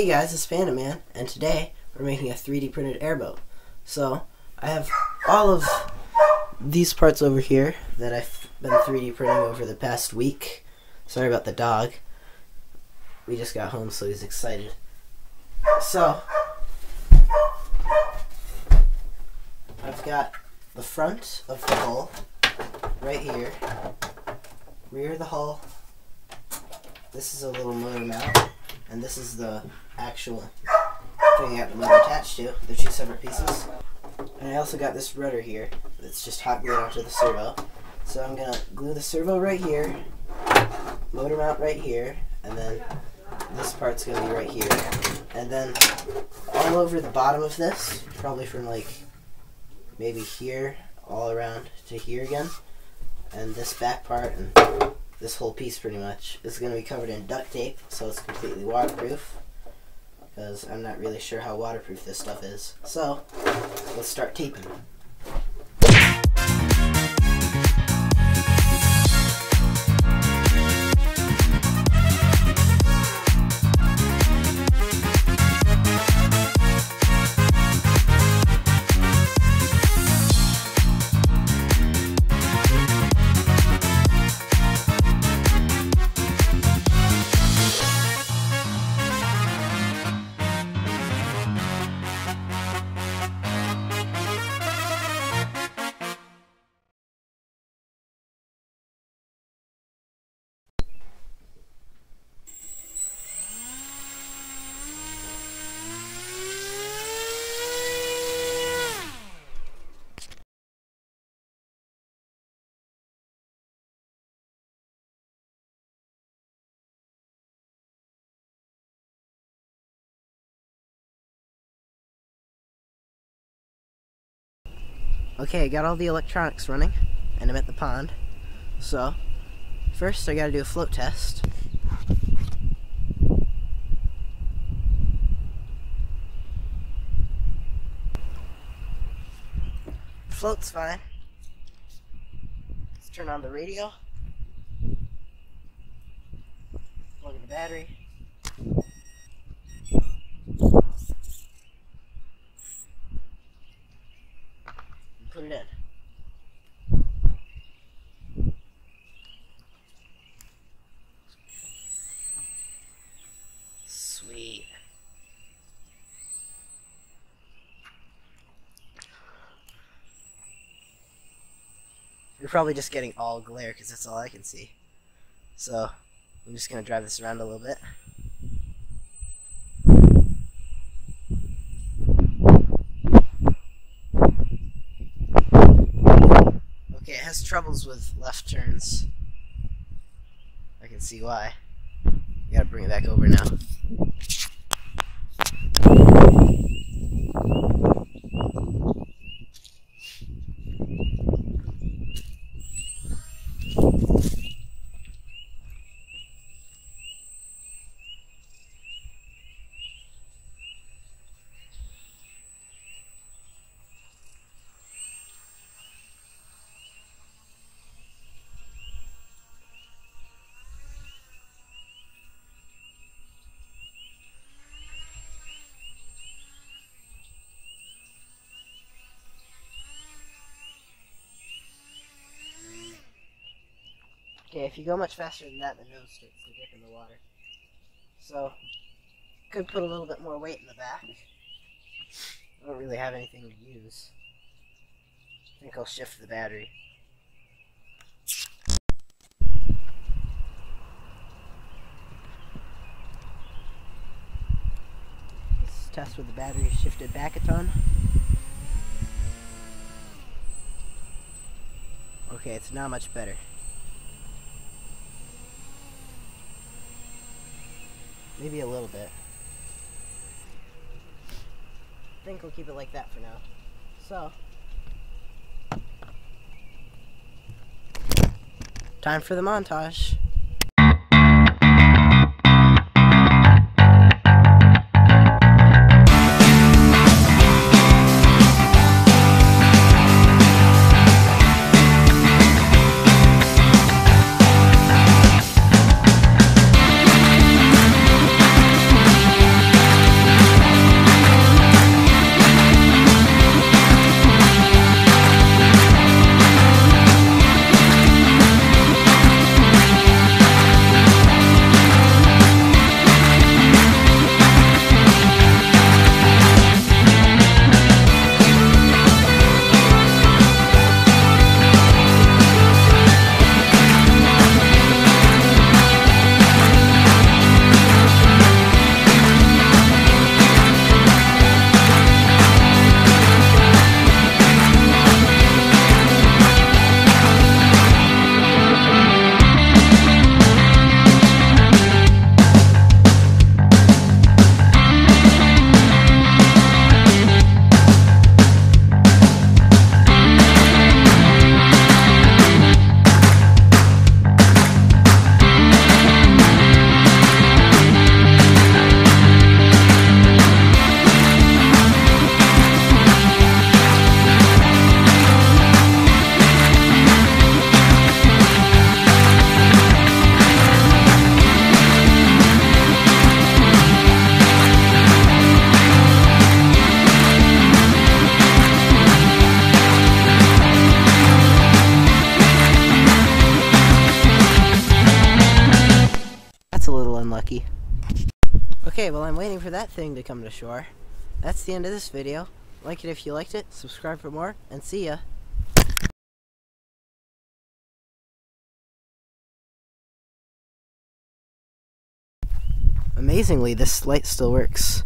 Hey guys, it's Panda Man, and today we're making a 3D printed airboat. So, I have all of these parts over here that I've been 3D printing over the past week. Sorry about the dog. We just got home, so he's excited. So, I've got the front of the hull right here, rear of the hull. This is a little motor mount, and this is the actual thing I the motor attached to. They're two separate pieces. And I also got this rudder here that's just hot glued onto the servo. So I'm gonna glue the servo right here, motor mount right here, and then this part's gonna be right here. And then all over the bottom of this, probably from like maybe here all around to here again. And this back part and this whole piece pretty much is going to be covered in duct tape so it's completely waterproof because I'm not really sure how waterproof this stuff is. So let's start taping. Okay, I got all the electronics running, and I'm at the pond. So, first I gotta do a float test. Float's fine. Let's turn on the radio. Plug in the battery. Sweet. You're probably just getting all glare because that's all I can see. So, I'm just going to drive this around a little bit. It has troubles with left turns. I can see why. You gotta bring it back over now. Okay, if you go much faster than that, the nose starts to dip in the water. So, could put a little bit more weight in the back. I don't really have anything to use. I think I'll shift the battery. Let's test with the battery shifted back a ton. Okay, it's not much better. Maybe a little bit. I think we'll keep it like that for now. So. Time for the montage. Okay, well I'm waiting for that thing to come to shore. That's the end of this video. Like it if you liked it, subscribe for more, and see ya. Amazingly, this light still works.